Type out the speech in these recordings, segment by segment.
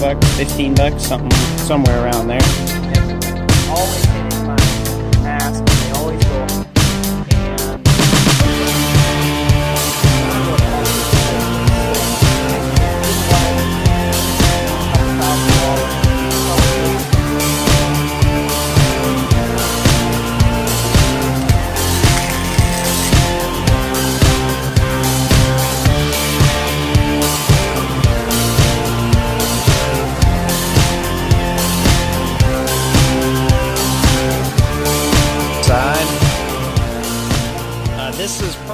bucks, 15 bucks, something somewhere around there.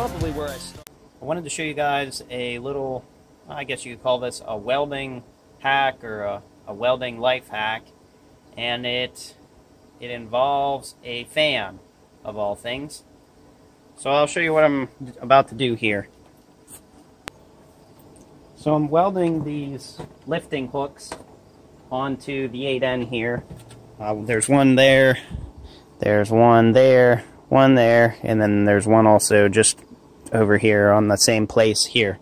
Probably where I started. I wanted to show you guys a little, I guess you could call this a welding hack or a, a welding life hack, and it it involves a fan of all things. So I'll show you what I'm about to do here. So I'm welding these lifting hooks onto the 8N here. Uh, there's one there, there's one there, one there, and then there's one also just over here on the same place here.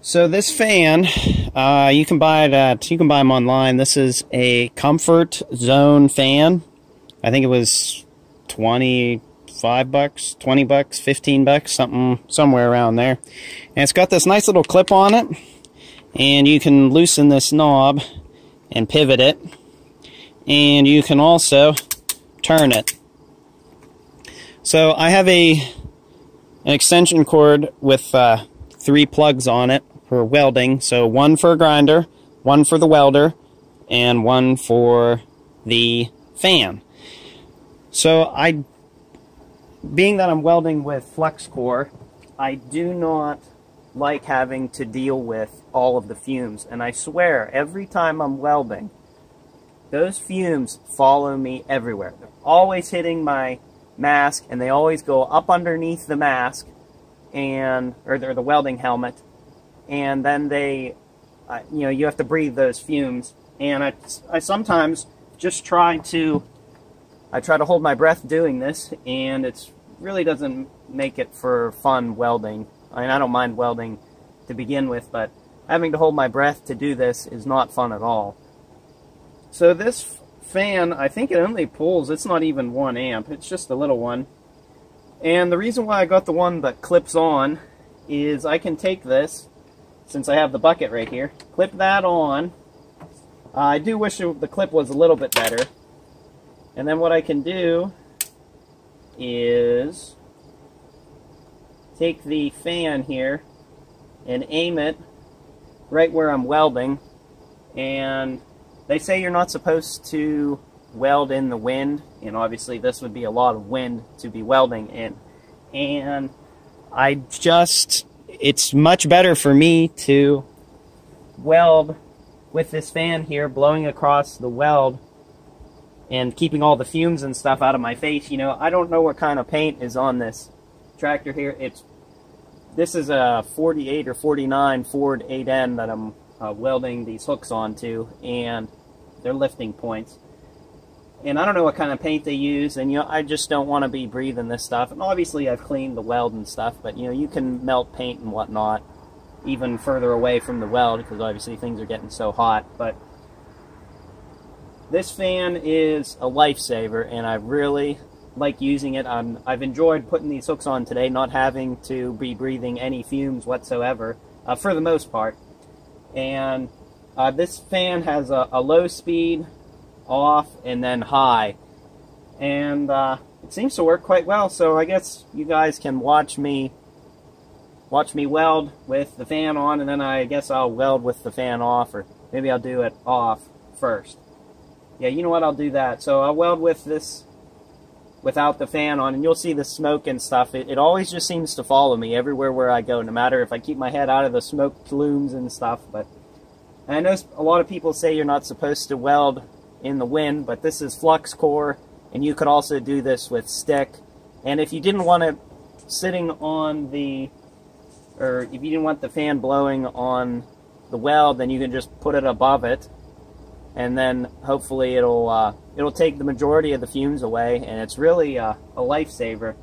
So this fan, uh, you can buy it at, you can buy them online. This is a Comfort Zone fan. I think it was 25 bucks, 20 bucks, 15 bucks, something, somewhere around there. And it's got this nice little clip on it, and you can loosen this knob and pivot it. And you can also turn it. So I have a an extension cord with uh, three plugs on it for welding. So one for a grinder, one for the welder, and one for the fan. So I, being that I'm welding with flux core, I do not like having to deal with all of the fumes. And I swear, every time I'm welding, those fumes follow me everywhere. They're always hitting my mask, and they always go up underneath the mask, and or, or the welding helmet, and then they, uh, you know, you have to breathe those fumes. And I, I sometimes just try to, I try to hold my breath doing this, and it's really doesn't make it for fun welding. I mean, I don't mind welding to begin with, but having to hold my breath to do this is not fun at all. So this fan, I think it only pulls, it's not even 1 amp, it's just a little one. And the reason why I got the one that clips on is I can take this, since I have the bucket right here, clip that on. Uh, I do wish it, the clip was a little bit better. And then what I can do is take the fan here and aim it right where I'm welding and they say you're not supposed to weld in the wind, and obviously this would be a lot of wind to be welding in. And I just, it's much better for me to weld with this fan here blowing across the weld and keeping all the fumes and stuff out of my face. You know, I don't know what kind of paint is on this tractor here. It's this is a 48 or 49 Ford 8N that I'm uh, welding these hooks onto, and they're lifting points. And I don't know what kind of paint they use, and you know, I just don't want to be breathing this stuff. And obviously, I've cleaned the weld and stuff, but you know, you can melt paint and whatnot even further away from the weld because obviously things are getting so hot. But this fan is a lifesaver, and I really like using it. I'm, I've enjoyed putting these hooks on today, not having to be breathing any fumes whatsoever, uh, for the most part. And uh, this fan has a, a, low speed, off, and then high. And uh, it seems to work quite well, so I guess you guys can watch me watch me weld with the fan on, and then I guess I'll weld with the fan off, or maybe I'll do it off first. Yeah, you know what, I'll do that. So I'll weld with this without the fan on, and you'll see the smoke and stuff. It, it always just seems to follow me everywhere where I go, no matter if I keep my head out of the smoke plumes and stuff. But I know a lot of people say you're not supposed to weld in the wind, but this is flux core, and you could also do this with stick. And if you didn't want it sitting on the, or if you didn't want the fan blowing on the weld, then you can just put it above it, and then hopefully it'll uh, it'll take the majority of the fumes away, and it's really uh, a lifesaver.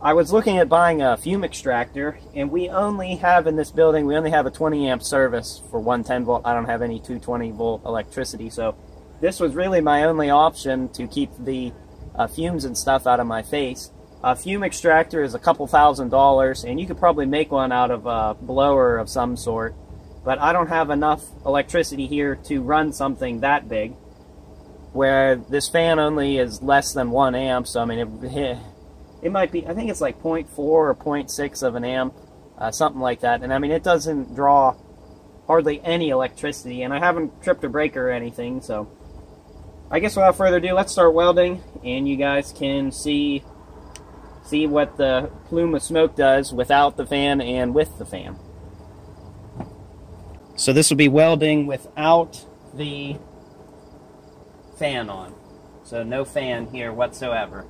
I was looking at buying a fume extractor, and we only have in this building, we only have a 20 amp service for 110 volt. I don't have any 220 volt electricity, so this was really my only option to keep the uh, fumes and stuff out of my face. A fume extractor is a couple thousand dollars, and you could probably make one out of a blower of some sort, but I don't have enough electricity here to run something that big, where this fan only is less than 1 amp, so I mean, it, it might be, I think it's like 0.4 or 0.6 of an amp, uh, something like that, and I mean, it doesn't draw hardly any electricity, and I haven't tripped a breaker or anything, so I guess without further ado, let's start welding, and you guys can see see what the plume of smoke does without the fan and with the fan. So this will be welding without the fan on. So no fan here whatsoever.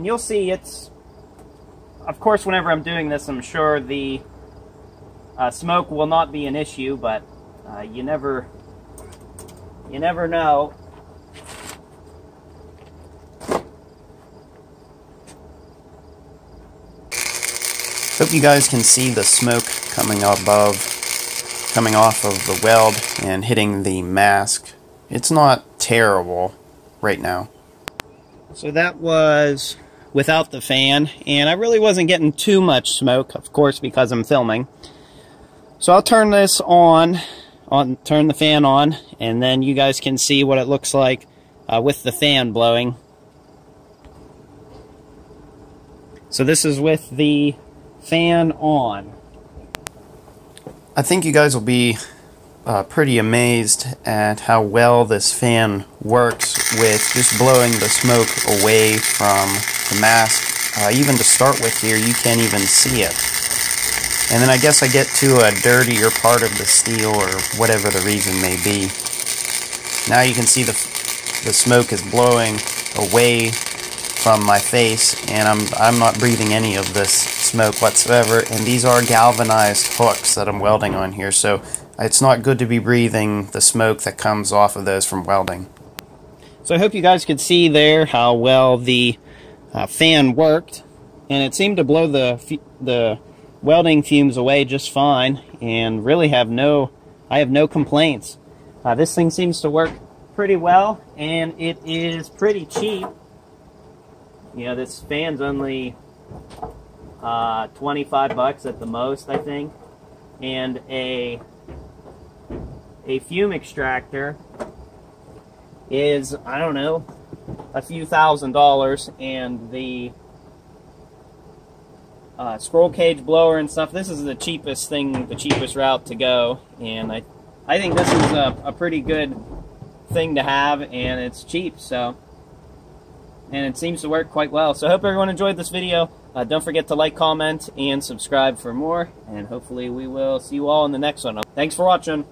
And you'll see it's, of course, whenever I'm doing this, I'm sure the uh, smoke will not be an issue, but uh, you never you never know. Hope you guys can see the smoke coming above, coming off of the weld and hitting the mask. It's not terrible right now. So that was without the fan, and I really wasn't getting too much smoke, of course, because I'm filming. So I'll turn this on on turn the fan on and then you guys can see what it looks like uh, with the fan blowing. So this is with the fan on. I think you guys will be uh, pretty amazed at how well this fan works with just blowing the smoke away from the mask. Uh, even to start with here, you can't even see it. And then I guess I get to a dirtier part of the steel or whatever the reason may be. Now you can see the, the smoke is blowing away from my face and I'm, I'm not breathing any of this smoke whatsoever and these are galvanized hooks that I'm welding on here so it's not good to be breathing the smoke that comes off of those from welding. So I hope you guys could see there how well the uh, fan worked and it seemed to blow the the welding fumes away just fine and really have no, I have no complaints. Uh, this thing seems to work pretty well and it is pretty cheap. You know, this fan's only uh, 25 bucks at the most, I think. And a a fume extractor is, I don't know, a few thousand dollars and the uh, squirrel cage blower and stuff. This is the cheapest thing, the cheapest route to go, and I, I think this is a, a pretty good thing to have, and it's cheap, so, and it seems to work quite well. So I hope everyone enjoyed this video. Uh, don't forget to like, comment, and subscribe for more, and hopefully we will see you all in the next one. Thanks for watching.